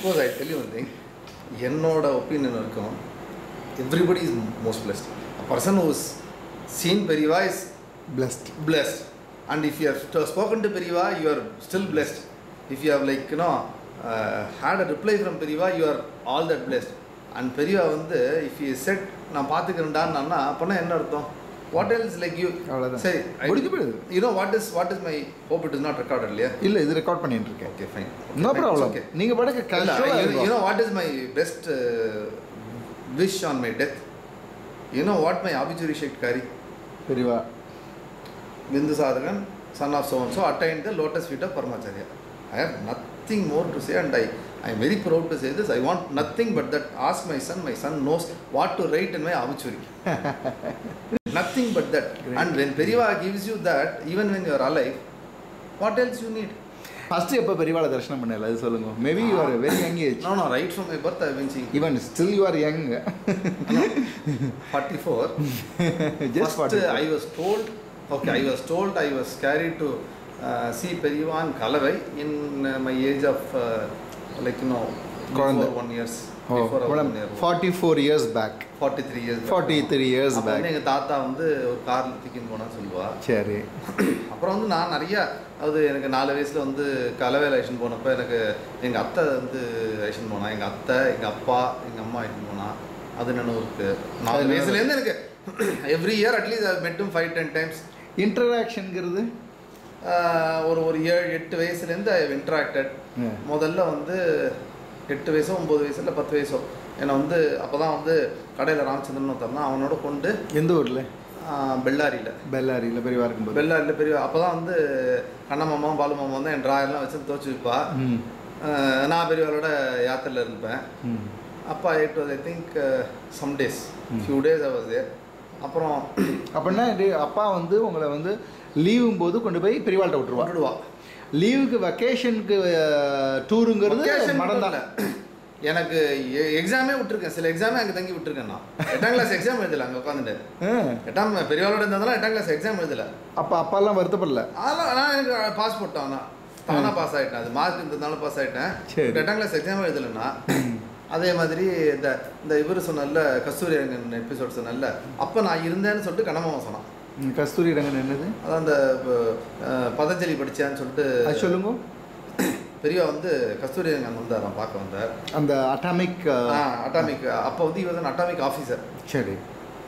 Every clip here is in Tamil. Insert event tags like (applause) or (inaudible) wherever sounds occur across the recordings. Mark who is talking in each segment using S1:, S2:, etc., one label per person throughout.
S1: Because I tell you one thing என்னோட ஒப்பீனியன் இருக்கும் everybody is most blessed a person who's seen Periyava is blessed blessed and if you have spoken to Periyava you are still blessed if you have like you know had a reply from Periyava you are all that blessed and Periyava வந்து இஃப் யூ செட் நான் பார்த்துக்கிறேன்டான்னா அப்போனா என்ன அர்த்தம் வாட் எல்ஸ் லைக் யூ
S2: அவ்வளவுதான்.
S1: சரி
S2: முடிஞ்சு போயிடுது.
S1: You know what is what is my hope it is not recorded இல்லையா
S2: இல்ல இது ரெக்கார்ட் பண்ணிட்டு இருக்கேன்
S1: ஓகே ஃபைன்
S2: நோ ப்ராப்ளம் நீங்க பாட்டுக்கு
S1: you
S2: casual-ஆ
S1: know what is my best wish on my death you know what my obituary ஷேக் காரி
S2: Periyava
S1: Bindu Sadhagan, son of so and so, attained the lotus feet of Paramacharya. I have nothing more to say, and I, I am very proud to say this. I want nothing but that. Ask my son, my son knows what to write in my Avichuri. nothing but that.
S2: Great.
S1: And when Periva gives you that, even when you are alive, what else you need?
S2: First எப்போ பெரியவாளை தரிசனம் பண்ணல அது சொல்லுங்க maybe you are very young age
S1: No, no, right from my birth, I have been seeing.
S2: Even still you are young
S1: 44.
S2: Just
S1: First, uh, I was told, okay, I was told I was carried to uh, see Perivan Kalavai in uh, my age of, uh, like, you know,
S2: குழந்தை.
S1: before one
S2: madam. Forty four years back
S1: 43 years. back.
S2: Forty three years back
S1: வந்து எங்க தாத்தா வந்து ஒரு கார்ல தூக்கின்னு போனான்னு சொல்லுவா
S2: சரி
S1: அப்புறம் வந்து நான் நிறைய அதாவது எனக்கு நாலு வயசுல வந்து கலவையில் அழைச்சின்னு போனப்ப எனக்கு எங்க அத்தை வந்து அழைச்சின்னு போனா எங்க அத்தை எங்க அப்பா எங்க அம்மா அழைச்சின்னு போனா அது நினைவு இருக்கு நாலு
S2: அது
S1: வயசுலேருந்து எனக்கு every year at least I met him five ten times
S2: இன்டராக்ஷனுங்கிறது
S1: ஒரு ஒரு ஏழு எட்டு வயசுலேருந்து ஐ இன்ட்ராக்டட். முதல்ல வந்து எட்டு வயசோ ஒம்பது வயசு இல்லை பத்து வயசோ. என்னை வந்து அப்போ தான் வந்து கடையில் ராமச்சந்திரன் ஒருத்தர் அவனோட கொண்டு
S2: எந்த ஊரில்?
S1: பெல்லாரியில்.
S2: பெல்லாரியில் பெரியவா இருக்கும்போது.
S1: பெல்லாரியில் பெரிய அப்போ தான் வந்து கண்ணமாமா பாலுமாமா வந்து என் ட்ராயர்லாம் வச்சு துவச்சி வைப்பா. நான் பெரியவளோட யாத்திரையில் இருப்பேன் அப்பா it was I think some days
S2: Hmm.
S1: Few days there. அப்புறம்
S2: அப்படின்னா அப்பா வந்து உங்களை வந்து லீவும் போது கொண்டு போய் பெரியவாள்கிட்ட விட்டுருவா?
S1: விட்டுடுவா.
S2: லீவுக்கு வெக்கேஷனுக்கு டூருங்கிறது
S1: இல்ல. எனக்கு எக்ஸாமே விட்டுருக்கேன். சில எக்ஸாமே அங்கே தங்கி விட்டுருக்கேன் நான். எட்டாம் கிளாஸ் எக்ஸாம் எழுதல அங்கே உட்காந்துட்டு எட்டாம் பெரியவாளோட இருந்ததுனால எட்டாம் கிளாஸ் எக்ஸாம் எழுதல.
S2: அப்போ அப்பாலாம் வருத்தப்படல?
S1: அதெல்லாம் நான் எனக்கு பாஸ் போட்டேன் ஆனால் தானாக பாஸ் ஆகிட்டேன் அது மார்க் இருந்ததுனால பாஸ் ஆகிட்டேன். எட்டாம் கிளாஸ் எக்ஸாம் எழுதலைன்னா அதே மாதிரி இந்த இந்த இவர் சொன்னல கஸ்தூரி எபிசோட் சொன்னல அப்போ நான் இருந்தேன்னு சொல்லிட்டு கனமாவன் சொன்னான்.
S2: கஸ்தூரி ரங்கன் என்னது?
S1: அதான் அந்த பதஞ்சலி படித்தேன்னு சொல்லிட்டு
S2: அது சொல்லுங்க.
S1: பெரியவா வந்து கஸ்தூரி அரங்கன் வந்தார் நான் பார்க்க வந்தார்.
S2: அந்த அட்டாமிக்
S1: அட்டாமிக் அப்போ வந்து இவர் வந்து அட்டாமிக் ஆஃபீஸர்.
S2: சரி.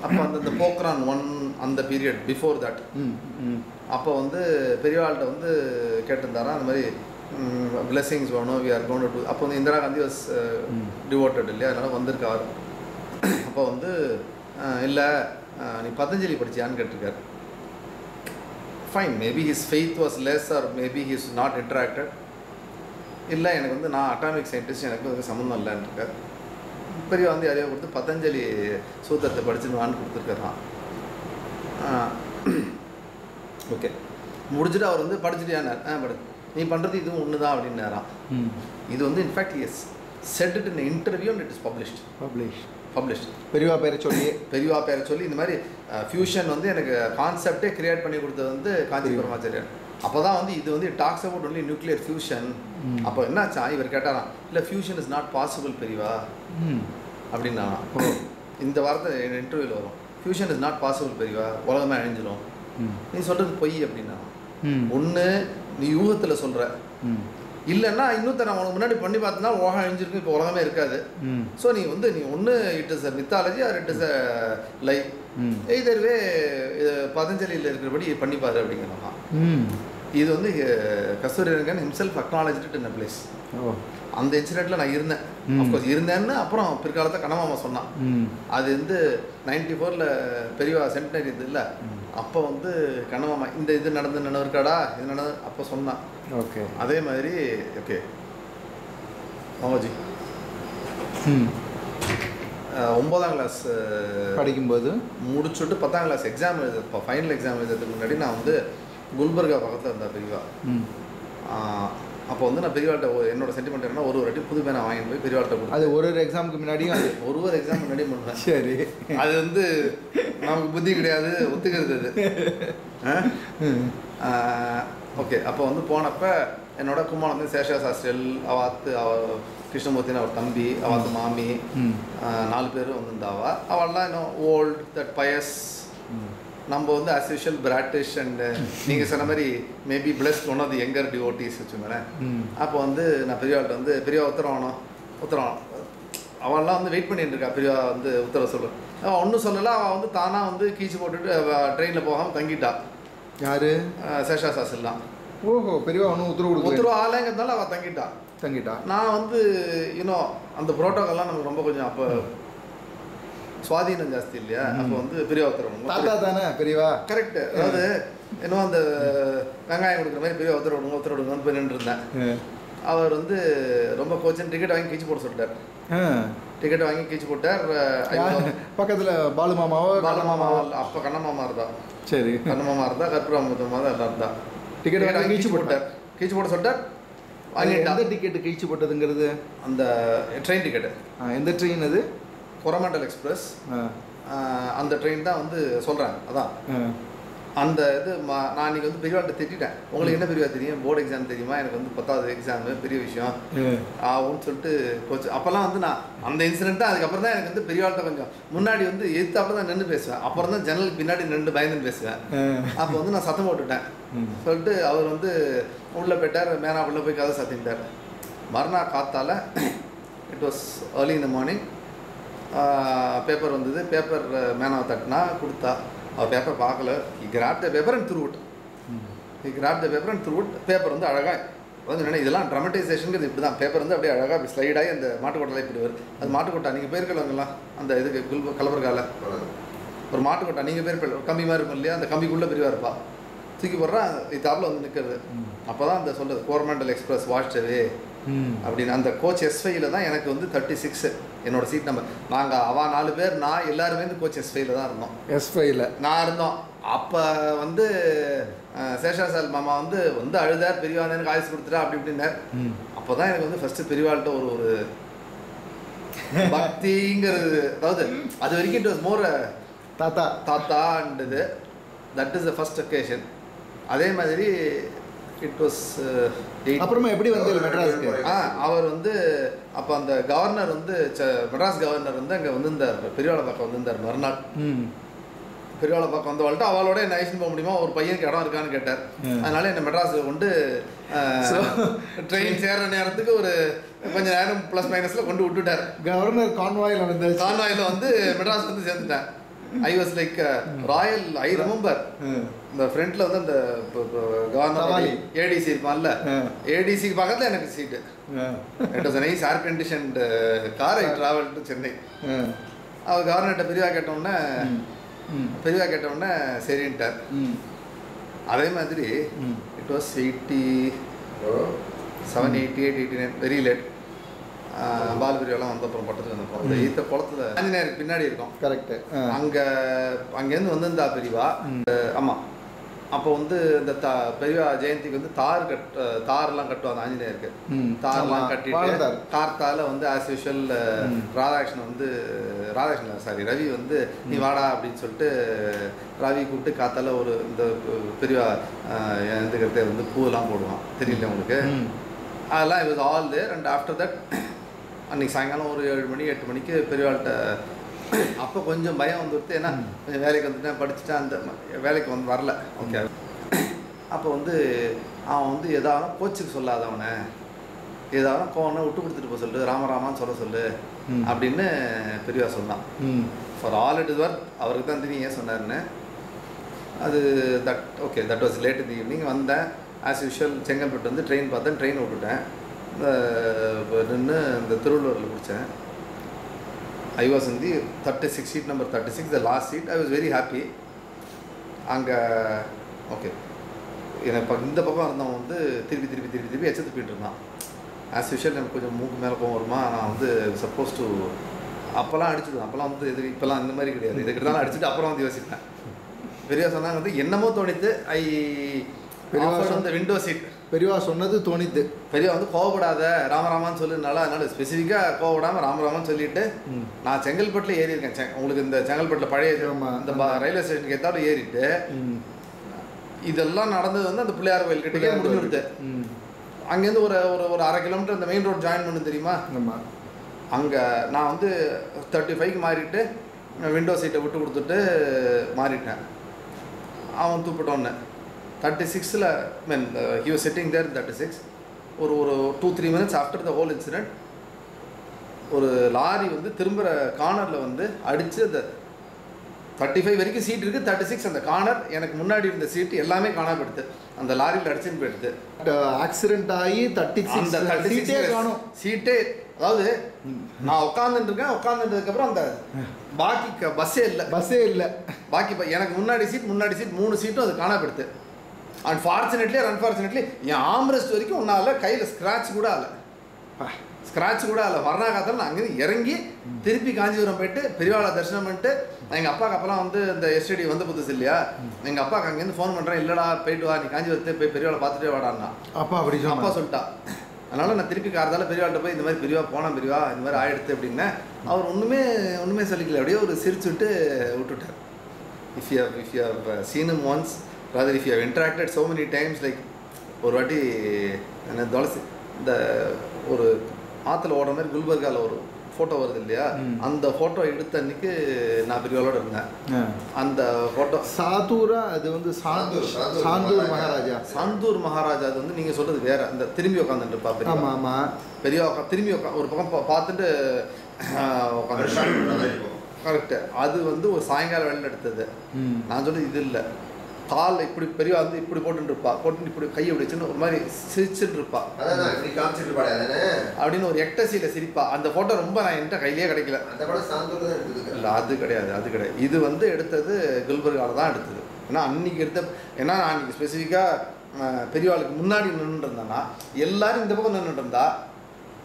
S1: அப்போ அந்த இந்த போக்ரான் ஒன் அந்த பீரியட் பிஃபோர் தட். அப்போ வந்து பெரியவாள்கிட்ட வந்து கேட்டிருந்தாரா அந்த மாதிரி பிளெஸிங்ஸ் வேணும் வி ஆர் கோன் டு அப்போ வந்து இந்திரா காந்தி வாஸ். டிவோட்டட் இல்லையா? அதனால் வந்திருக்கார். அப்போ வந்து இல்லை நீ பதஞ்சலி படிச்சியான்னு கேட்டிருக்காரு? Fine maybe his faith was less or maybe his not interacted இல்லை எனக்கு வந்து நான் அட்டாமிக் சயின்டிஸ்ட் எனக்கு வந்து சம்மந்தம் இல்லைன்னு இருக்கார் பெரிய வந்து யாரையோ கொடுத்து பதஞ்சலி சூத்திரத்தை படிச்சுன்னு கொடுத்துருக்காரான் ஓகே முடிச்சுட்டு அவர் வந்து படிச்சுட்டியானார் ஆ படு. நீ பண்ணுறது இதுவும் ஒன்று தான் அப்படின்னாராம்.
S2: ம்.
S1: இது வந்து in fact as said it in interview and it is published
S2: publish
S1: published
S2: Periyava பேரை சொல்லி.
S1: பெரியவா பேரை சொல்லி இந்த மாதிரி ஃபியூஷன் வந்து எனக்கு கான்செப்டே கிரியேட் பண்ணி கொடுத்தது வந்து காஞ்சி
S2: பெரியவா.
S1: பரமாச்சாரியர் அப்போ தான் வந்து இது வந்து talks about only nuclear fusion. அப்போ என்னாச்சா இவர் கேட்டாராம் இல்லை ஃபியூஷன் இஸ் நாட் பாசிபிள் பெரியவா
S2: ம்.
S1: அப்படின்னா இந்த வார்த்தை இன்டர்வியூவில் வரும். Fusion is not possible Periva உலகமே அழிஞ்சிடும் நீ சொல்கிறது பொய் அப்படின்னா ஒன்று நீ யூகத்தில் சொல்கிற
S2: ம்.
S1: இல்லைன்னா இன்னொருத்தர் நான் உனக்கு முன்னாடி பண்ணி பார்த்தனா உலகம் அழிஞ்சிருக்கு இப்போ உலகமே இருக்காது. ஸோ நீ வந்து நீ ஒன்று it is a mythology or it is a lie
S2: ம்.
S1: எய்தர்வே பதஞ்சலியில் இருக்கிறபடி பண்ணிப்பாரு அப்படிங்கிறான்
S2: ம்.
S1: இது வந்து Kasturi Rangan himself acknowledged in a place அந்த இன்சிடென்ட்டில் நான் இருந்தேன். அஃப்கோர்ஸ் இருந்தேன்னு அப்புறம் பிற்காலத்தை கனமாமா சொன்னான். அது வந்து நைன்டி ஃபோரில் பெரியவா சென்டனரி இது இல்லை. அப்போ வந்து கனமாமா இந்த இது நடந்து நினைவு இருக்காடா? இது நடந்து அப்போ சொன்னான்.
S2: ஓகே
S1: அதே மாதிரி ஓகே மாமாஜி.
S2: ம்.
S1: அஹ், ஒன்பதாம் கிளாஸ்
S2: படிக்கும்போது?
S1: முடிச்சுட்டு பத்தாம் கிளாஸ் எக்ஸாம் எழுத இப்போ ஃபைனல் எக்ஸாம் எழுதுறதுக்கு முன்னாடி நான் வந்து குல்பர்கா பக்கத்தில் இருந்தேன் பெரியவா.
S2: ம்.
S1: அப்போ வந்து நான் பெரியவாள்கிட்ட ஒரு- என்னோட சென்டிமெண்ட் என்னன்னா ஒரு ஒரு வாட்டி புது பேனை வாங்கிட்டு போய் பெரியவாள்கிட்ட கொடுத்து
S2: அது ஒரு ஒரு எக்ஸாமுக்கு முன்னாடியும் அது.
S1: ஒரு ஒரு எக்ஸாம் முன்னாடி பண்ணுவேன்.
S2: சரி.
S1: அது வந்து நமக்கு புத்தி கிடையாது ஒத்துக்கிறது அது. ஓகே அப்போ வந்து போனப்ப என்னோட கும்மாளம் வந்து சேஷா சாஸ்திரியல் அவாத்து அவ கிருஷ்ணமூர்த்தின்னு அவர் தம்பி அவாத்து மாமி நாலு பேர் வந்திருந்தாவா அவள்லாம் இன்னும் ஓல்ட் தட் பயஸ் நம்ம வந்து as usual பிராட்டிஷ் அண்ட் நீங்கள் சொன்ன மாதிரி maybe blessed one of the younger devotees வச்சுங்களேன்
S2: ம்.
S1: அப்போ வந்து நான் பெரியவாள்கிட்ட வந்து பெரியவா உத்தரவு வேணும். உத்தரவு அவன்லாம் வந்து வெயிட் பண்ணிட்டு இருக்கா. பெரியவா வந்து உத்தரவு சொல்லு. அவன் ஒன்றும் சொல்லலை. அவன் வந்து தானாக வந்து கீச்சு போட்டுட்டு ட்ரெயினில் போகாமல் தங்கிட்டா.
S2: யாரு?
S1: சேஷா சாஸ்திரிலாம்
S2: ஓஹோ பெரியவா ஒன்றும் உத்தரவு கொடுக்கல
S1: உத்தரவு ஆலைங்கிறதுனால அவள் தங்கிட்டா.
S2: தங்கிட்டா?
S1: நான் வந்து யூனோ அந்த புரோட்டோக்கெல்லாம் நமக்கு ரொம்ப கொஞ்சம் அப்போ சுவாதீனம் ஜாஸ்தி இல்லையா? அப்போ வந்து பெரிய உத்தரவு
S2: தாத்தா தானே பெரியவா?
S1: கரெக்ட் அதாவது இன்னும் அந்த வெங்காயம் கொடுக்குற மாதிரி பெரிய உத்தரவு விடுங்க உத்தரவு விடுங்கன்னு போய் நின்றுருந்தேன். அவர் வந்து ரொம்ப கோச்சன் டிக்கெட் வாங்கி கீச்சு போட சொல்லிட்டார். டிக்கெட் வாங்கி கீச்சு போட்டார்
S2: பக்கத்துல பாலு மாமாவோ?
S1: பாலமாமா அப்போ கண்ணமாமா இருந்தா.
S2: சரி.
S1: கண்ணமாமா இருந்தா கற்பூராமுத்தமா தான் எல்லாம் இருந்தா.
S2: டிக்கெட் வாங்கி
S1: கீச்சு
S2: கீச்சு
S1: போட்டார். கீச்சு போட சொல்லிட்டார். வாங்கிட்டான்
S2: எந்த டிக்கெட் கழிச்சு போட்டதுங்கிறது?
S1: அந்த ட்ரெயின் டிக்கெட்டு
S2: எந்த ட்ரெயின் அது?
S1: கொரமண்டல் எக்ஸ்பிரஸ். அந்த ட்ரெயின் தான் வந்து சொல்கிறேன் அதான். அந்த இது மா நான் இன்னைக்கு வந்து பெரியவாட்ட திட்டிட்டேன். உங்களுக்கு என்ன பெரியவா தெரியும்? போர்டு எக்ஸாம் தெரியுமா? எனக்கு வந்து பத்தாவது எக்ஸாமு பெரிய விஷயம். ஆகும்னு சொல்லிட்டு கோச் அப்போல்லாம் வந்து நான் அந்த இன்சிடென்ட் தான். அதுக்கப்புறம் தான் எனக்கு வந்து பெரியவாள்கிட்ட கொஞ்சம் முன்னாடி வந்து எதிர்த்தாப்புல தான் நின்று பேசுவேன். அப்புறம் தான் ஜன்னலுக்கு பின்னாடி நின்று பயந்துன்னு பேசுவேன். அப்போ வந்து நான் சத்தம் போட்டுட்டேன். சொல்லிட்டு அவர் வந்து உள்ளே போயிட்டார். மேனா உள்ளே போய் கதை சத்திட்டார். மறுநாள் காத்தால இட் வாஸ் ஏர்லி இந்த மார்னிங் பேப்பர் வந்தது. பேப்பர் மேனாவை தட்டினா கொடுத்தா. அவர் பேப்பர் பார்க்கல. He grab the paper and threw he grab the paper and threw paper வந்து அழகாக வந்து என்ன இதெல்லாம் ட்ரமடைசேஷனுங்கிறது இப்படி தான் பேப்பர் வந்து அப்படியே அழகாக ஸ்லைடாகி அந்த மாட்டுக்கொட்டை இப்படி வருது. அது மாட்டுக்கொட்டா நீங்கள் போயிருக்கலவங்கலாம் அந்த இதுக்கு குல் கலவரகால. ஒரு மாட்டுக்கொட்டா நீங்கள் பேர் கம்பி மாதிரி இருக்கும் இல்லையா? அந்த கம்பிக்குள்ளே பிரிவா இருப்பா. தூக்கி போடுறா இதாப்பில் வந்து நிற்கிறது அப்போ தான் அந்த சொல்கிறது கோரமண்டல் எக்ஸ்பிரஸ் வாஷ்டவே. அப்படின்னு. அந்த கோச் எஸ்ஃபைல தான் எனக்கு வந்து தேர்ட்டி சிக்ஸ் என்னோட சீட் நம்பர் நாங்கள் அவ நாலு பேர் நான் எல்லாருமே இந்த கோச் எஸ்ஃபைல தான் இருந்தோம்.
S2: எஸ் ஃபைவ்ல
S1: நான் இருந்தோம். அப்போ வந்து சேஷாசால் மாமா வந்து வந்து அழுதார் பெரியவாந்தேன்னு காய்ச்சி கொடுத்துட்டா அப்படி இப்படின்னார். அப்போ தான் எனக்கு வந்து ஃபஸ்ட்டு பெரியவாள்கிட்ட ஒரு ஒரு பக்திங்கிறது. அதாவது அது வரைக்கும் இட் வாஸ் மோர்
S2: தாத்தா.
S1: தாத்தான்றது. That is the first occasion அதே மாதிரி இட் வாஸ்
S2: அப்புறமா எப்படி வந்து மெட்ராஸ்க்கு?
S1: ஆ அவர் வந்து அப்போ அந்த கவர்னர் வந்து மெட்ராஸ் கவர்னர் வந்து அங்கே வந்திருந்தார். பெரியவாளை பார்க்க வந்திருந்தார் மறுநாள். பெரியவாளை பார்க்க வந்தவாள்கிட்ட அவளோட என்ன ஐஸ்னு போக முடியுமா? ஒரு பையனுக்கு இடம் இருக்கான்னு கேட்டார். அதனால என்ன மெட்ராஸுக்கு கொண்டு ட்ரெயின் சேர்ற நேரத்துக்கு ஒரு கொஞ்ச நேரம் ப்ளஸ் மைனஸில் கொண்டு விட்டுட்டார்.
S2: கவர்னர் கான்வாயில் வந்தாச்சு.
S1: கான்வாயில் வந்து மெட்ராஸ் வந்து சேர்ந்துட்டேன் I was like royal I remember. இந்த ஃப்ரண்ட்ல வந்து அந்த கவர்னர். ஏடிசி இருப்பான்ல
S2: ஆ.
S1: ஏடிசிக்கு பக்கத்துல எனக்கு சீட்டு. It was nice air conditioned car I travel to Chennai. அவர் கவர்னர்கிட்ட பெரியவா கேட்டோன்னே
S2: ம். ம்.
S1: பெரியவா கேட்டோன்னே சரின்ட்டார். அதே மாதிரி. It was eighty seven eighty eight eighty nine very late பால் பெரியவெல்லாம் வந்த அப்புறம் பட்டத்துக்கு வந்தப்போ அந்த ஈத்த குளத்துல ஆஞ்சநேயருக்கு பின்னாடி இருக்கும்
S2: கரெக்ட்.
S1: அங்க அங்கேருந்து வந்திருந்தா பெரியவா
S2: ம்.
S1: ஆமா அப்போ வந்து இந்த த பெரியவா ஜெயந்திக்கு வந்து தார் கட் தார்லாம் கட்டுவாங்க ஆஞ்சநேயருக்கு. தார்லாம். கட்டிட்டு
S2: வாழைத்தார்.
S1: கார்த்தால வந்து ஆஸ் யூஷுவல். ராதாகிருஷ்ணன் வந்து ராதாகிருஷ்ணன் சாரி ரவி வந்து நீ வாடா அப்படின்னு சொல்லிட்டு ரவி கூப்பிட்டு காத்தால ஒரு இந்த பெரியவா எழுந்துக்கிறதே வந்து பூவெல்லாம் போடுவான் தெரியல உங்களுக்கு. அதெல்லாம் it was all there and after that அன்னைக்கு சாயங்காலம் ஒரு ஏழு மணி எட்டு மணிக்கு பெரியவாள்கிட்ட அப்போ கொஞ்சம் பயம் வந்துடுது ஏன்னா கொஞ்சம் வேலைக்கு வந்துட்டேன் படிச்சுட்டேன் அந்த வேலைக்கு வந்து வரல. ஓகே. அப்போ வந்து அவன் வந்து எதாவது கோச்சுக்கு சொல்லாத அவனை ஏதாவது போன விட்டு கொடுத்துட்டு போக சொல்லு. ராமராமான்னு சொல்ல சொல்லு. அப்படின்னு பெரியவா சொன்னான். For all it is work அவருக்கு தான் தெரியும் ஏன் சொன்னார்னு அது that okay that was late இந்த ஈவினிங் வந்தேன். ஆஸ் யூஷுவல் செங்கல்பட்டு வந்து ட்ரெயின் பார்த்தேன். ட்ரெயின் விட்டுட்டேன். நின்று இந்த திருவள்ளூரில் பிடிச்சேன் I was in the thirty six seat number thirty six the last seat I was very happy அங்கே ஓகே எனக்கு இந்த பக்கம் இருந்தவன் வந்து திருப்பி திருப்பி திருப்பி திருப்பி எச்ச துப்பிட்டு இருந்தான். ஆஸ் யூஷுவல் எனக்கு கொஞ்சம் மூக்கு மேலே கோவம் வருமா? நான் வந்து சப்போஸ் டு அப்போல்லாம் அடிச்சுடுவேன். அப்போல்லாம் வந்து இது இப்போல்லாம் இந்த மாதிரி கிடையாது. இதுக்கிட்ட தான் அடிச்சுட்டு அப்புறம் வந்து யோசிப்பேன். பெரிய சொன்னாங்க வந்து என்னமோ தோணித்து ஐ வந்து விண்டோ சீட்
S2: பெரியவா சொன்னது தோணித்து.
S1: பெரியவா வந்து கோவப்படாத ராமராமான்னு சொல்லுனால அதனால ஸ்பெசிஃபிக்காக கோவப்படாமல் ராமராமான்னு சொல்லிட்டு. நான் செங்கல்பட்டில் ஏறி இருக்கேன் உங்களுக்கு இந்த செங்கல்பட்டில் பழைய. அந்த ப- ரயில்வே ஸ்டேஷனுக்கு எத்தாலும் ஏறிட்டு. இதெல்லாம் நடந்தது வந்து அந்த பிள்ளையார் கோயில் கிட்டே முடிஞ்சுடுது. அங்கேருந்து ஒரு ஒரு ஒரு அரை கிலோமீட்டர் இந்த மெயின் ரோட் ஜாயின் பண்ணு தெரியுமா? அங்கே நான் வந்து தேர்ட்டி ஃபைவ்க்கு மாறிட்டு விண்டோ சீட்டை விட்டு கொடுத்துட்டு மாறிட்டேன். அவன் தூப்பிட்டோன்னு தேர்ட்டி சிக்ஸில் mean he was sitting there thirty six ஒரு ஒரு two three minutes after the whole incident ஒரு லாரி வந்து திரும்புகிற கார்னரில் வந்து அடித்து அந்த தேர்ட்டி ஃபைவ் வரைக்கும் சீட் இருக்குது தேர்ட்டி சிக்ஸ் அந்த கார்னர் எனக்கு முன்னாடி இருந்த சீட்டு எல்லாமே காணாம போயிடுது அந்த லாரியில் அடிச்சுன்னு போயிடுது.
S2: ஆக்சிடென்ட் ஆகி தேர்ட்டி
S1: அந்த
S2: சிக்ஸ்
S1: தேர்ட்டி
S2: சீட்டே காணும்.
S1: சீட்டே அதாவது நான் உட்காந்துட்டு இருக்கேன் உட்காந்துட்டதுக்கப்புறம் அந்த பாக்கி பஸ்ஸே இல்லை.
S2: பஸ்ஸே இல்லை.
S1: பாக்கி எனக்கு முன்னாடி சீட் முன்னாடி சீட் மூணு சீட்டும் அது காணப்படுது அண்ட் ஃபார்ச்சுனேட்லி அன்ஃபார்ச்சுனேட்லி என் ஆம்ரெஸ்ட் வரைக்கும் ஒன்றால் கையில் ஸ்க்ராட்ச் கூட ஆகல. ஸ்க்ராட்ச் கூட ஆகல. மரணாகாலத்தில் நான் அங்கேருந்து இறங்கி திருப்பி காஞ்சிபுரம் போயிட்டு பெரியவாளை தரிசனம் பண்ணிட்டு எங்கள் அப்பாவுக்கு அப்போலாம் வந்து இந்த எஸ்டிடி வந்து புதுசு இல்லையா? எங்கள் அப்பாவுக்கு அங்கேருந்து ஃபோன் பண்ணுறேன் இல்லைடா போயிட்டு வா நீ காஞ்சிபுரத்தை போய் பெரியவாளை பார்த்துட்டே வாடான்னா
S2: அப்பா அப்படி
S1: அப்பா சொல்லிட்டா. அதனால நான் திருப்பி காரதால பெரியவாள்கிட்ட போய் இந்த மாதிரி பெரியவா போனா பெரியவா இந்த மாதிரி ஆயிடுத்து அப்படின்னேன் அவர் ஒன்றுமே ஒன்றுமே சொல்லிக்கல. அப்படியே ஒரு சிரிச்சுட்டு விட்டுட்டார். If you if you seen once rather if you interacted so many times like ஒரு வாட்டி என்ன துளசி இந்த ஒரு ஆற்றுல ஓடுற மாதிரி குல்பர்காவில் ஒரு ஃபோட்டோ வருது இல்லையா. அந்த ஃபோட்டோ எடுத்த அன்னைக்கு நான் பெரியவாளோட இருந்தேன். அந்த ஃபோட்டோ
S2: சாதூரா அது வந்து சாந்தூர்
S3: சாந்தூர், மகாராஜா.
S1: சாந்தூர் மகாராஜா அது வந்து நீங்கள் சொல்கிறது வேற. அந்த திரும்பி உட்காந்துட்டு இருப்பா பெரியவா.
S2: ஆமா ஆமா.
S1: பெரிய உக்கா திரும்பி உக்கா ஒரு பக்கம் பார்த்துட்டு உட்காந்து கரெக்டு அது வந்து ஒரு சாயங்காலம் வேலையில் எடுத்தது. நான் சொல்றது இது இல்லை. கால் இப்படி பெரியவா வந்து இப்படி போட்டுட்டு இருப்பா போட்டு இப்படி கையை இப்படி வச்சுன்னு ஒரு மாதிரி சிரிச்சுட்டு இருப்பா அப்படின்னு ஒரு எக்டசியில சிரிப்பா. அந்த ஃபோட்டோ ரொம்ப நான் என்கிட்ட கையிலே கிடைக்கல. இல்லை அது கிடையாது அது கிடையாது. இது வந்து எடுத்தது குல்பர்காவில் தான் எடுத்தது. ஏன்னா அன்னைக்கு எடுத்த ஏன்னா நான் அன்னைக்கு ஸ்பெசிஃபிக்காக பெரியவாளுக்கு முன்னாடி நின்றுட்டு இருந்தேன்னா எல்லாரும் இந்த பக்கம் நின்றுட்டு இருந்தா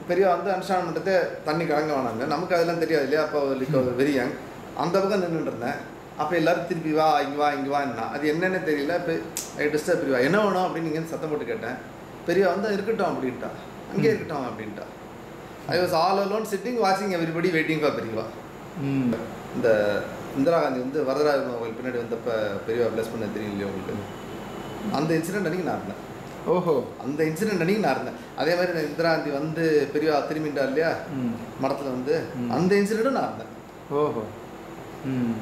S1: பெரியவா வந்து அனுஷ்டானம் பண்ணிட்டு தண்ணி கலங்க வேணாங்க நமக்கு அதெல்லாம் தெரியாது இல்லையா? அப்போ வெரி யங் அந்த பக்கம் நின்றுட்டு இருந்தேன். அப்போ எல்லாரும் திருப்பி வா இங்கே வா இங்கே வான்னா. அது என்னன்னு தெரியல. இப்போ டிஸ்டர்ப் பெரியவா என்ன வேணும் அப்படின்னு இங்கே சத்தம் போட்டு கேட்டேன். பெரியவா வந்து இருக்கட்டும் அப்படின்ட்டா. அங்கே இருக்கட்டும் அப்படின்ட்டா. I was all alone sitting வாட்சிங் எவ்ரிபடி வெயிட்டிங் ஃபார் பெரியவா.
S2: ம்.
S1: இந்த இந்திரா காந்தி வந்து வரதராஜ கோவில் பின்னாடி வந்தப்ப பெரியவா ப்ளஸ் பண்ண தெரியும் இல்லையா உங்களுக்கு? அந்த இன்சிடென்ட் அன்னைக்கு நான் இருந்தேன்
S2: ஓஹோ.
S1: அந்த இன்சிடென்ட் அன்னைக்கு நான் இருந்தேன் அதே மாதிரி இந்த இந்திரா காந்தி வந்து பெரியவா திரும்பிட்டா இல்லையா? மடத்தில் வந்து. அந்த இன்சிடென்ட்டும் நான் இருந்தேன்
S2: ஓஹோ. ம்.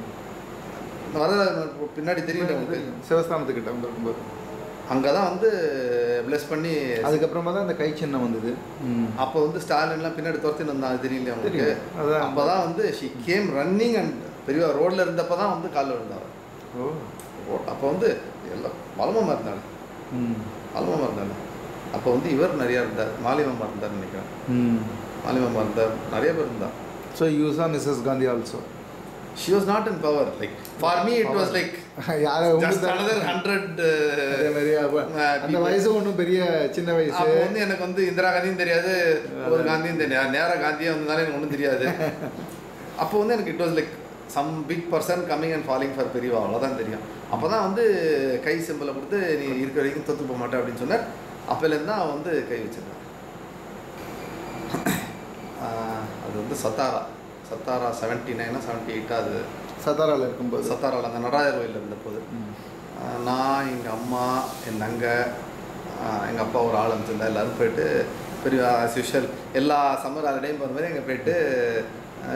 S1: கோவில் பின்னாடி தெரியும் உங்களுக்கு.
S2: சிவஸ்தானத்துக்கிட்ட வந்திருக்கும்போது.
S1: அங்கே தான் வந்து ப்ளஸ் பண்ணி
S2: அதுக்கப்புறமா தான் அந்த கை சின்னம் வந்தது.
S1: அப்போ வந்து ஸ்டாலின்லாம் பின்னாடி துரத்தின்னு அது தெரியல.
S2: தெரியும். அதான்.
S1: அப்போ தான் வந்து ஷி கேம் ரன்னிங் அண்ட் பெரியவா ரோட்டில் இருந்தப்போ தான் வந்து காலில் விழுந்தாங்க
S2: ஓ.
S1: அப்போ வந்து எல்லாம் பலமாக இருந்தாங்க
S2: ம்.
S1: பலமாக இருந்தாங்க அப்போ வந்து இவர் நிறையா இருந்தார். மாலிமாமா இருந்தார் நினைக்கிறேன். மாலிமாமா இருந்தார் நிறைய பேர் இருந்தார்.
S2: So you saw Mrs Gandhi also
S1: she was not in power like for me it was like
S2: யாரை
S1: ஜஸ்ட் அனதர் ஹண்ட்ரட்
S2: அதே மாதிரி அப்ப அந்த. வயசு ஒன்றும் பெரிய சின்ன வயசு.
S1: அப்போ வந்து எனக்கு வந்து இந்திரா காந்தியும் தெரியாது ஒரு காந்தியும் தெரியாது. நேர காந்தியும் வந்ததால எனக்கு ஒன்றும் தெரியாது. (laughs) அப்போ வந்து எனக்கு it was like some big person coming and falling for Periyava அவ்வளோதான் தெரியும். அப்போ தான் வந்து கை சிம்பிளை கொடுத்து நீ இருக்கிற வரைக்கும் தொத்து போக மாட்டே அப்படின்னு சொன்னார். அப்போலேருந்து தான் வந்து கை வச்சிருக்கான். (coughs) ஆஹ் அது வந்து சத்தாரா. சத்தாரா செவன்ட்டி நைனா செவன்ட்டி எயிட்டா அது.
S2: சத்தாரால இருக்கும்போது.
S1: சத்தாராவில் அந்த நடராஜர் கோயிலில் இருந்தபோது. நான் எங்கள் அம்மா என் தங்கை எங்கள் அப்பா ஒரு ஆள் அனுப்பிச்சிருந்தா எல்லோரும் போயிட்டு பெரிய ஆஸ் யூஷுவல் எல்லா சம்மர் ஹாலிடேயும் போகிற மாதிரி அங்கே போயிட்டு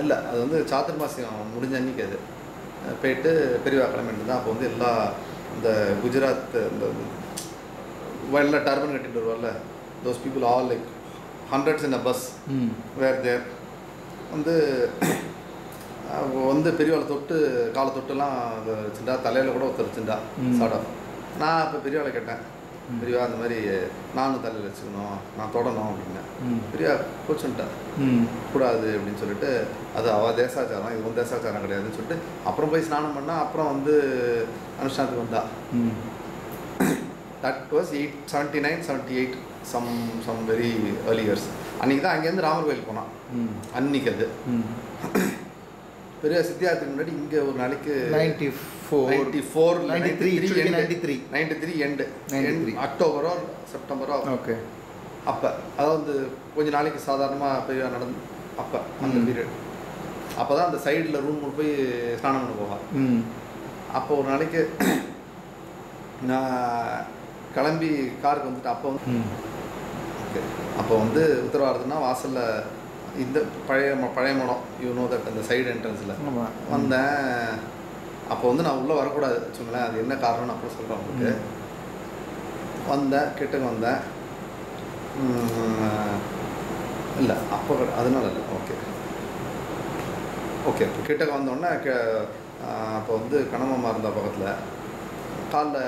S1: இல்லை அது வந்து சாத்துர்மாசியம் முடிஞ்ச அன்னைக்கு அது. போயிட்டு பெரியவா கிளம்பிட்டு தான் அப்போ வந்து எல்லா இந்த குஜராத் இந்த வெள்ள டர்பன் கட்டிட்டு வருவார்ல those people all like hundreds in a bus where there வந்து வந்து பெரியவாளை தொட்டு காலை தொட்டுலாம் வச்சுட்டா தலையில் கூட ஒருத்தர் வச்சுட்டா
S2: ம்.
S1: சார்ட் ஆஃப் நான் இப்போ பெரியவாளை கேட்டேன். பெரியவா அந்த மாதிரி நானும் தலையில் வச்சுக்கணும் நான் தொடணும் அப்படின்னேன் பெரியவா கூச்சுன்ட்டேன்
S2: ம்.
S1: கூடாது அப்படின்னு சொல்லிட்டு அது அவள் தேசாச்சாரம் இது வந்து தேசாச்சாரம் கிடையாதுன்னு சொல்லிட்டு அப்புறம் போய் ஸ்நானம் பண்ணா அப்புறம் வந்து அனுஷ்டானத்துக்கு வந்தா. That was eight seventy nine seventy eight some some very early years அன்றைக்கி தான் அங்கேருந்து ராமர் கோயில் போனான். அன்னைக்கு அது.
S2: ம்.
S1: பெரிய சித்தியார்த்துக்கு முன்னாடி இங்கே ஒரு நாளைக்கு
S2: ninety four
S1: ninety four
S2: 93, it should be 93.
S1: Ninety three and
S2: 93.
S1: அக்டோபரோ செப்டம்பரோ
S2: ஓகே
S1: அப்போ. அதாவது கொஞ்ச நாளைக்கு சாதாரணமாக பெரிய நடந்து அப்போ அந்த. பீரியட் அப்போ தான் அந்த சைடில் ரூம் போய் ஸ்நானம் பண்ண போவான்
S2: ம்.
S1: அப்போ ஒரு நாளைக்கு நான் கிளம்பி காருக்கு வந்துட்டு அப்போ வந்து அப்போ வந்து உத்தரவாதத்துனா வாசலில் இந்த பழைய பழைய மடம் யூ நோ தட் அந்த சைடு என்ட்ரன்ஸில் வந்தேன். அப்போ வந்து நான் உள்ளே வரக்கூடாது. வச்சுங்களேன் அது என்ன காரணம்னு அப்புறம் சொல்கிறேன் உங்களுக்கு. வந்தேன் கிட்டக்க வந்தேன். இல்லை அப்போ அதனால இல்லை. ஓகே ஓகே இப்போ கிட்டக்க வந்தோடனே கே அப்போ வந்து கணமம்மா இருந்தா பக்கத்தில். காலில்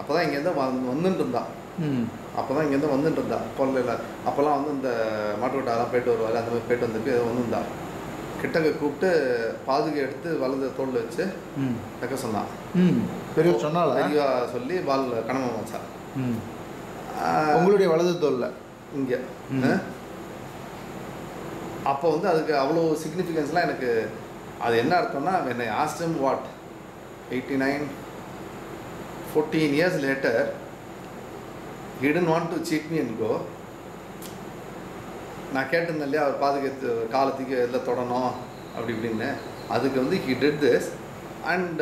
S1: அப்போ தான் இங்கேருந்து வந்து வந்துட்டு இருந்தான். அப்போ தான் இங்கேருந்து வந்துட்டு இருந்தா. கொல்லையில் அப்போல்லாம் வந்து இந்த மாட்டுக்கொட்டாலாம் போயிட்டு வருவாள் அந்த மாதிரி போயிட்டு வந்துட்டு வந்துருந்தா. கிட்டக்க கூப்பிட்டு பாதுகை எடுத்து வலது தோளில் வச்சு
S2: ம்.
S1: வைக்க சொன்னான்
S2: ம். பெரியவர் சொன்னால
S1: பெரியவா சொல்லி பால் கணமம் வச்சான்
S2: ம். உங்களுடைய வலது தோல்ல
S1: இங்கே.
S2: ம்.
S1: அப்போ வந்து அதுக்கு அவ்வளோ சிக்னிஃபிகன்ஸ்லாம் எனக்கு அது என்ன அர்த்தம்னா என்னை asked them what? Eighty nine fourteen years later he didn't want to cheat me go நான் கேட்டிருந்தேன் இல்லையா அவர் பாதுகாத்து காலத்துக்கு எல்லாம் தொடணும் அப்படி இப்படின்னு. அதுக்கு வந்து ஹி டிட் திஸ் அண்ட்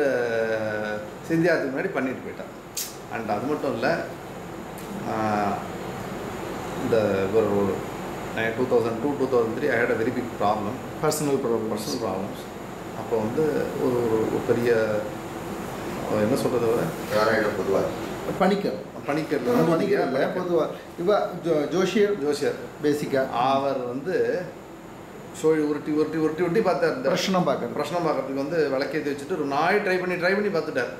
S1: சிந்தியாத்துக்கு முன்னாடி பண்ணிட்டு போயிட்டான் அண்ட் அது மட்டும் இல்லை இந்த ஒரு two thousand two two thousand three I had a very big problem
S2: personal problem
S1: personal problems அப்போ வந்து ஒரு ஒரு- பெரிய என்ன சொல்கிறது
S3: பொதுவாக
S1: பணிக்கிறது
S2: பணிக்கர் இல்லை பொதுவா இவ ஜோ- ஜோஷியர்
S1: ஜோசியர்
S2: பேசிக்கா.
S1: அவர் வந்து சோழி உருட்டி உருட்டி உருட்டி உருட்டி பார்த்தார். இந்த
S2: பிரச்சனம் பார்க்கறது.
S1: பிரச்சனை பார்க்கறதுக்கு வந்து விளக்கேற்றி வச்சுட்டு ஒரு நாய் ட்ரை பண்ணி ட்ரை பண்ணி பார்த்துட்டார்.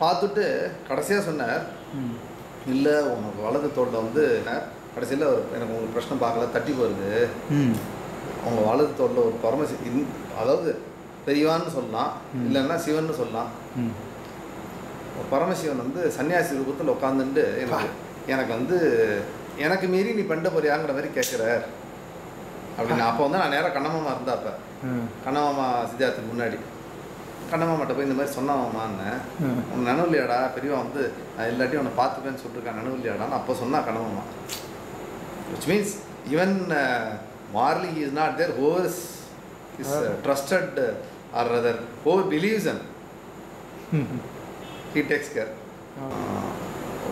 S1: பார்த்துட்டு கடைசியாக சொன்னார் இல்லை உனக்கு வலது தோளில் வந்து கடைசியில் ஒரு எனக்கு உங்களுக்கு பிரச்சனை பார்க்கல தட்டி
S2: ம்.
S1: அவங்க வலது தோளில் ஒரு பரமசி அதாவது பெரியவான்னு சொல்லலாம். இல்லைன்னா சிவன்னு சொல்லலாம். பரமசிவன் வந்து சன்னியாசி ரூபத்தில் உட்காந்துட்டு எனக்கு எனக்கு வந்து எனக்கு மீறி நீ பண்ண போறியாங்கிற மாதிரி கேட்குறார் அப்படின்னு அப்போ வந்து நான் நேராக கண்ணமாமா இருந்தா அப்போ
S2: ம்.
S1: கண்ணமாமா சித்தார்த்துக்கு முன்னாடி. கண்ணமாமாட்ட போய் இந்த மாதிரி சொன்னாமான்னு. உன் நினைவு இல்லையாடா பெரியவா வந்து நான் எல்லாத்தையும் உன்னை பார்த்துப்பேன்னு சொல்லிருக்கான் நினைவு இல்லையாடான்னு அப்போ சொன்னா கண்ணமாமா. Which means even Marley is not there whose is trusted or other who believes and he takes care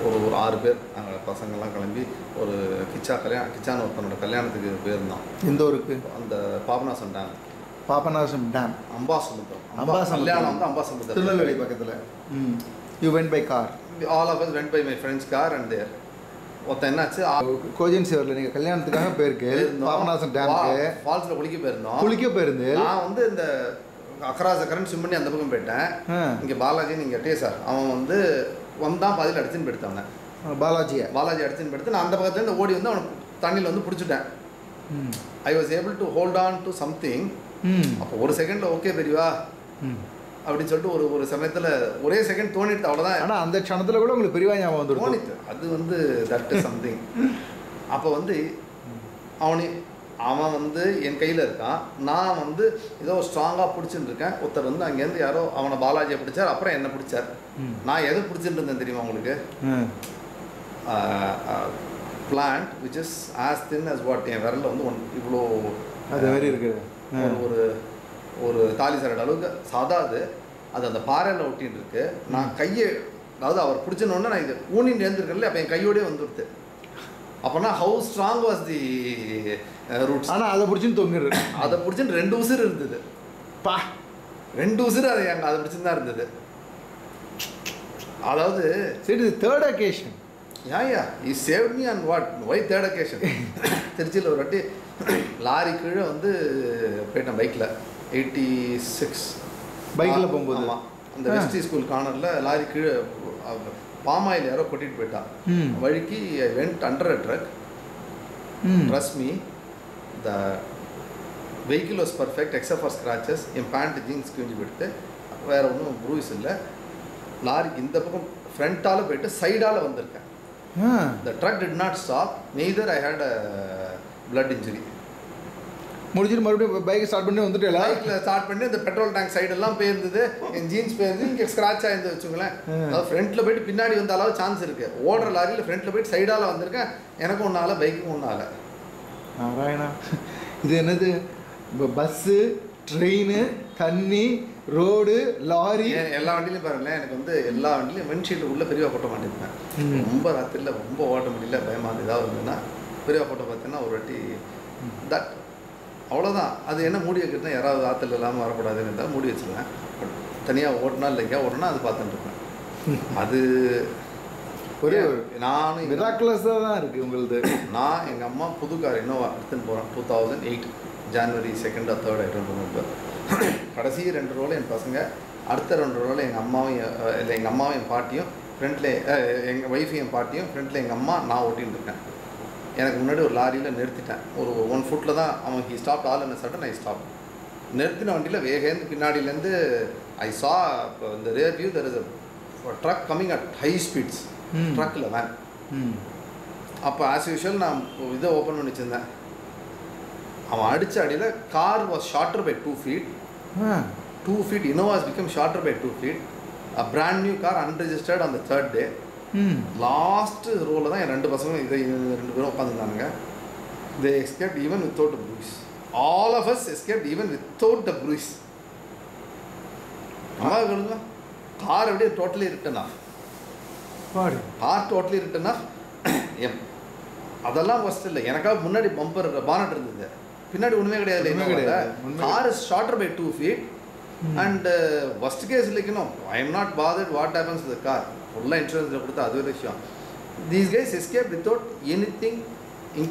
S1: ஒரு ஒரு ஆறு பேர் நாங்கள் பசங்கள்லாம் கிளம்பி ஒரு கிச்சா கல்யாணம் கிச்சான ஒருத்தனோட கல்யாணத்துக்கு போயிருந்தோம்
S2: எந்த ஊருக்கு?
S1: அந்த பாபநாசம் டேம்
S2: பாபநாசம் டேம்
S1: அம்பாசமுத்திரம். அம்பா
S2: அம்பாசமுத்திரம்.
S1: கல்யாணம் வந்து அம்பாசமுத்திரம்.
S2: திருநெல்வேலி பக்கத்தில். ம். You went by car
S1: all of went by my friend's car and there. ஒருத்தன் என்னாச்சு?
S2: கோஜன் சேவரில் நீங்கள் கல்யாணத்துக்காக போயிருக்கு பாபநாசம் டேமுக்கு
S1: ஃபால்ஸில் குளிக்க போயிருந்தோம்.
S2: குளிக்க போயிருந்து
S1: நான் வந்து இந்த அக்கராஸ் அக்கரன் ஸ்விம் பண்ணி அந்த பக்கம் போயிட்டேன். இங்கே பாலாஜி நீங்கள் டே சார் அவன் வந்து வந்தான் பாதியில் அடிச்சுன்னு போயிடுத்தாங்க
S2: பாலாஜியா.
S1: பாலாஜி அடிச்சுன்னு போயிடுத்து நான் அந்த பக்கத்துலேருந்து ஓடி வந்து அவனை தண்ணியில் வந்து பிடிச்சிட்டேன். I was able to hold on to something அப்போ ஒரு செகண்டில் ஓகே பெரியவா? அப்படின்னு சொல்லிட்டு ஒரு ஒரு சமயத்தில் ஒரே செகண்ட் தோணிட்டு அவ்வளோதான்
S2: ஆனால் அந்த க்ஷணத்தில் கூட உங்களுக்கு பெரியவா ஞாபகம் வந்துருக்கும்.
S1: தோணித்து அது வந்து தட் சம்திங் அப்போ வந்து அவனே அவன் வந்து என் கையில் இருக்கான். நான் வந்து ஏதோ ஸ்ட்ராங்காக பிடிச்சிட்டு இருக்கேன் ஒருத்தர் வந்து அங்கேருந்து யாரோ அவனை பாலாஜியை பிடிச்சார் அப்புறம் என்ன பிடிச்சார். நான் எதை பிடிச்சிட்டு இருந்தேன் தெரியுமா உங்களுக்கு? Plant which is as thin as what என் விரலில் வந்து ஒன் இவ்வளோ
S2: அது மாதிரி இருக்குது.
S1: ஒரு ஒரு ஒரு தாலி சரடு அளவுக்கு. சாதா அது. அது அந்த பாறையில் ஒட்டின்னு இருக்கு. நான் கையை அதாவது அவர் பிடிச்சனோடனே நான் இது ஊனின்னு எழுந்திருக்கல அப்போ என் கையோடய வந்துடுது. அப்போனா how strong was the roots
S2: ஆனால் அதை பிடிச்சின்னு தொங்கிடுது
S1: அதை பிடிச்சின்னு ரெண்டு உசுறு இருந்தது.
S2: பா.
S1: ரெண்டு உசுறு அது எங்க அதை பிடிச்சின்னு தான் இருந்தது. அதாவது
S2: சரி இது third occasion
S1: yeah yeah he save me and what why third occasion திருச்சியில் ஒரு வாட்டி லாரி கீழே வந்து போயிட்டேன் பைக்கில் எயிட்டி சிக்ஸ்
S2: பைக்கில் போகும்போது.
S1: ஆமாம் அந்த
S2: ஆ.
S1: வெஸ்டி ஸ்கூல் கார்னரில் லாரி கீழே பாமாயில் யாரோ கொட்டிட்டு போயிட்டான் வழிக்கு I went under a truck trust me the vehicle was perfect except for scratches N pant jeans கிழிஞ்சு போயிட்டு வேறு ஒன்றும் ப்ரூஸ் இல்லை. லாரிக்கு இந்த பக்கம் ஃப்ரண்ட்டால் போயிட்டு சைடால் வந்திருக்கேன்.
S2: ஆ.
S1: The truck did not stop. Neither I had a blood
S2: முடிச்சிட்டு மறுபடியும் பைக்கை ஸ்டார்ட் பண்ணி வந்துட்டேல?
S1: பைக்கில் ஸ்டார்ட் பண்ணி இந்த பெட்ரோல் டேங்க் சைடெல்லாம் போயிருந்தது என் ஜீன்ஸ் போயிருந்து இங்கே ஸ்க்ராட்ச் ஆயிருந்து வச்சுங்களேன். அதாவது ஃப்ரண்ட்டில் போயிட்டு பின்னாடி வந்த அளவு சான்ஸ் இருக்குது ஓடுற லாரியில் ஃப்ரண்ட்டில் போயிட்டு சைடால் வந்திருக்கேன். எனக்கும் ஒன்றால பைக்கும் ஒன்றால
S2: நாராயணா. இது என்னது? பஸ்ஸு ட்ரெயின் தண்ணி ரோடு லாரி.
S1: எல்லா வண்டியிலையும் பாருங்களேன். எனக்கு வந்து எல்லா வண்டியிலையும் விண்ட்ஷீல்டு உள்ள பெரியவா கொட்ட மாட்டேன்.
S2: ம்.
S1: ரொம்ப ராத்திரியில் ரொம்ப ஓட்ட முடியல. பயமா இருந்து ஏதாவது இருந்ததுன்னா பெரியவா ஃபோட்டோ பார்த்தீங்கன்னா ஒரு வாட்டி தட் அவ்வளோதான் அது என்ன மூடி வைக்கிறதுனா யாராவது ஆற்றுல இல்லாமல் வரக்கூடாதுன்னு இருந்தால் மூடி வச்சுருவேன். பட் தனியாக ஓட்டினா இல்லை எங்கேயா ஓட்டினா அது பார்த்துட்டு இருப்பேன். (laughs) அது
S2: ஒரே
S1: நானும் எங்க-
S2: மிராக்குலஸாக தான் இருக்குது உங்களுது. (coughs)
S1: நான் எங்கள் அம்மா புது கார் இன்னோவா எடுத்துன்னு போகிறேன் two thousand eight January second third item remember கடைசி ரெண்டு ரோவில் என் பசங்க அடுத்த ரெண்டு ரோவில் எங்கள் அம்மாவும் இல்லை எங்கள் அம்மாவும் என் பாட்டியும் ஃப்ரண்ட்டில் எங்கள் ஒய்ஃபையும் என் பாட்டியும் ஃப்ரண்ட்டில் எங்கள் அம்மா நான் ஓட்டின்னு இருக்கேன். எனக்கு முன்னாடி ஒரு லாரியில் நிறுத்திட்டேன். ஒரு ஒன் ஃபுட்டில் தான் அவன் ஹி ஸ்டாப் ஆல் என்ன சட்டன் ஐ ஸ்டாப் நிறுத்தின வண்டியில் வேகேந்து பின்னாடியிலேருந்து ஐ சா இப்போ இந்த rear view there is truck coming at high speeds. ட்ரக்கில் van அப்போ ஆஸ் யூஷுவல் நான் இதை ஓப்பன் பண்ணி வச்சிருந்தேன். அவன் அடித்த அடியில் car was shorter by two feet two feet Innovas become shorter by two feet a brand new car unregistered அந்த தேர்ட் டே
S2: ம்
S1: லாஸ்ட் ரோவில் தான் என் ரெண்டு பசங்களும் இதை ரெண்டு பேரும் உட்காந்துருந்தாங்க they escaped even without a bruise all of us escaped even without a bruise அம்மா சொல்லுங்க கார் அப்படியே totally written off car totally written off M அதெல்லாம் ஃபஸ்ட் இல்லை. எனக்காக முன்னாடி பம்பர் பானட் இருந்தது. பின்னாடி ஒன்றுமே கிடையாது
S2: ஒண்ணுமே கிடையாது.
S1: Car is shorter by two feet and first case இல்லைக்கணும் I am not bothered what happens the car ஃபுல்லாக இன்சூரன்ஸில் கொடுத்தா அது ஒரு விஷயம். These guys escape without anything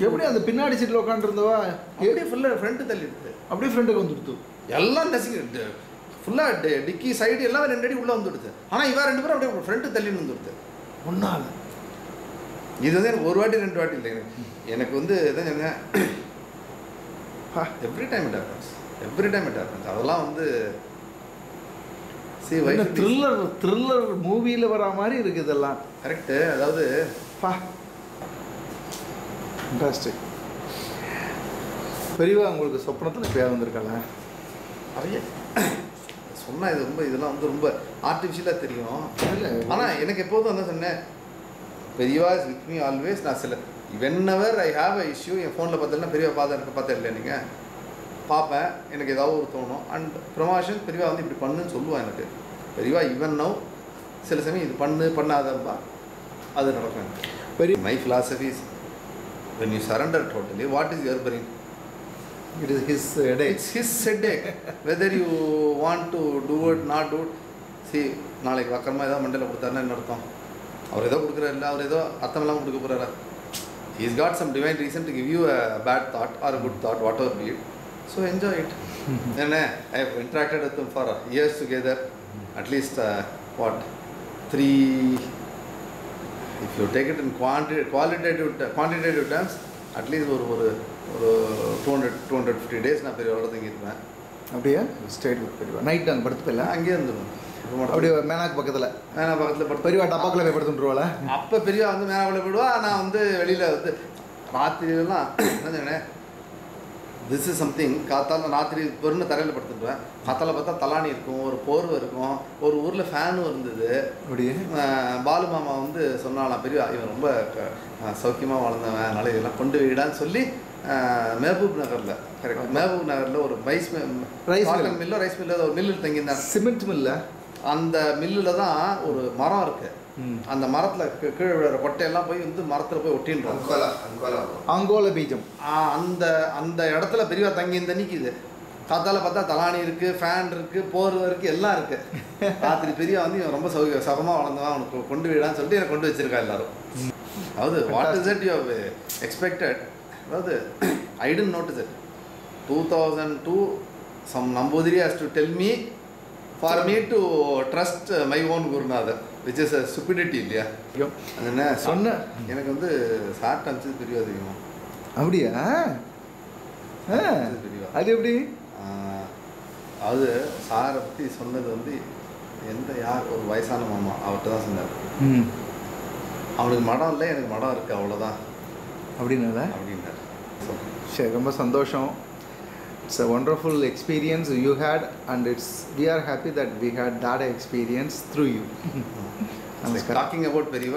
S2: எப்படி அந்த பின்னாடி சீட்டில் உட்காந்துருந்தவா
S1: அப்படியே ஃபுல்லாக ஃப்ரண்ட்டு தள்ளிடுது.
S2: அப்படியே ஃப்ரெண்டுக்கு வந்துடுத்து.
S1: எல்லாம் நசிங்க ஃபுல்லாக டிக்கி சைடு எல்லாமே ரெண்டு அடி உள்ளே வந்துடுது. ஆனால் இவன் ரெண்டு பேரும் அப்படியே ஃப்ரண்ட்டு தள்ளின்னு வந்துடுது.
S2: ஒன்றால்
S1: இது வந்து எனக்கு ஒரு வாட்டி ரெண்டு வாட்டி இல்லை. எனக்கு வந்து எதான் சொன்னேன் every time it happens every time it happens அதெல்லாம் வந்து சி வைஃப்
S2: த்ரில்லர் த்ரில்லர் மூவியில் வர மாதிரி இருக்குது இதெல்லாம்.
S1: கரெக்டு அதாவது
S2: பா. ஃபண்டாஸ்டிக் பெரியவா உங்களுக்கு சொப்னத்தில் பேர் வந்திருக்காளா?
S1: நிறைய சொன்னா இது ரொம்ப இதெல்லாம் வந்து ரொம்ப ஆர்டிஃபிஷியலாக தெரியும்.
S2: இல்லை
S1: ஆனால் எனக்கு எப்போதும் வந்து சொன்னேன். பெரியவா இஸ் வித் மீ ஆல்வேஸ் நான் சில whenever I have a issue என் ஃபோனில் பார்த்தீங்கன்னா பெரியவா பார்த்து எனக்கு பார்த்தா இல்லை நீங்கள் பார்ப்பேன். எனக்கு ஏதாவது ஒரு தோணும். அண்ட் ப்ரொமோஷன் பெரியவா வந்து இப்படி பண்ணுன்னு சொல்லுவான் எனக்கு. பெரியவா ஈவன் நவ் சில சமயம் இது பண்ணு பண்ணாதப்பா அது நடக்கும் எனக்கு.
S2: பெரிய
S1: my is when you surrender totally what is your brain?
S2: It is his headache
S1: his headache. Whether you want to do it not do it. See நாளைக்கு வக்கரமாக ஏதாவது மண்டல கொடுத்தாருன்னா என்ன அர்த்தம்? அவர் ஏதோ கொடுக்குறாரு இல்லை அவர் ஏதோ அர்த்தம் இல்லாமல் கொடுக்க போகிறாரா is God some divine reason to give you a bad thought or good thought whatever so enjoy it என்ன I have interacted with for years together at least what three if you take it in quanti qualitative quantitative terms at least ஒரு ஒரு ஒரு two hundred two hundred fifty days நான் பெரிய வளர்த்து தங்கியிருப்பேன்.
S2: அப்படியே? ஸ்டேட் பெரியவா. நைட் அங்கே படுத்து போயில
S1: அங்கேயே இருந்துடும்
S2: அப்படியே மேனாக்கு பக்கத்தில்.
S1: நான் பக்கத்தில் படுத்து
S2: பெரியவா டப்பாக்குள்ள போய் படுத்துட்டுருவாளா
S1: அப்போ பெரியவா வந்து மேலே போயிடுவா நான் வந்து வெளியில் வந்து ராத்திரியெல்லாம் என்ன திஸ் இஸ் சம்திங் காத்தால ராத்திரி பெருன்னு தரையில் படுத்துட்டுவேன் காத்தால பார்த்தா தலாணி இருக்கும் ஒரு போர்வை இருக்கும் ஒரு ஊரில் ஃபேனும் இருந்தது. பாலு மாமா வந்து சொன்னாலாம் பெரிய இவன் ரொம்ப சௌக்கியமாக வளர்ந்தவன் அதனால இதெல்லாம் கொண்டு போயிடான்னு சொல்லி மேபூப் நகரில் கரெக்ட் மேபூப் நகரில் ஒரு ரைஸ்
S2: mill.
S1: மில்லோ ரைஸ் மில்லோ ஒரு மில்லில் தங்கியிருந்தாங்க
S2: சிமெண்ட் மில்ல
S1: அந்த மில்லில் தான் ஒரு மரம் இருக்கு.
S2: ம்.
S1: அந்த மரத்தில் கீழே விழுற கொட்டையெல்லாம் போய் வந்து மரத்தில் போய் ஒட்டின்றோம்.
S3: அங்கோலா
S2: பீஜம்.
S1: அந்த அந்த இடத்துல பெரியவா தங்கி இந்த நிற்கிது காத்தால பார்த்தா தலாணி இருக்கு ஃபேன் இருக்கு போர்வை இருக்கு எல்லாம் இருக்கு. ராத்திரி பெரிய வந்து இவன் ரொம்ப சௌக சகமாக வளர்ந்தவன் அவனுக்கு கொண்டு விடான்னு சொல்லிட்டு எனக்கு கொண்டு வச்சிருக்கா எல்லாரும். அதாவது what is it you expected அதாவது I didn't notice it two thousand two some Namboothiri has to tell me for me to trust my own குருநாதர் விச் இஸ் அ சுப்பிடிட்டி இல்லையா?
S2: ஐயோ.
S1: அது என்ன
S2: சொன்ன
S1: எனக்கு வந்து சாட் அனுப்பிச்சது பெரிய அதிகம்
S2: அப்படியா? அது எப்படி?
S1: அது சாரை பற்றி சொன்னது வந்து எந்த யார் ஒரு வயசான மாமா அவர்கிட்ட தான் சொன்னார். அவனுக்கு மடம் இல்லை எனக்கு மடம் இருக்குது அவ்வளோதான்
S2: அப்படின்னால?
S1: அப்படின்னார்.
S2: சரி ரொம்ப சந்தோஷம். it's a wonderful experience you had and it's we are happy that we had that experience through you. (laughs)
S1: talking about Perivar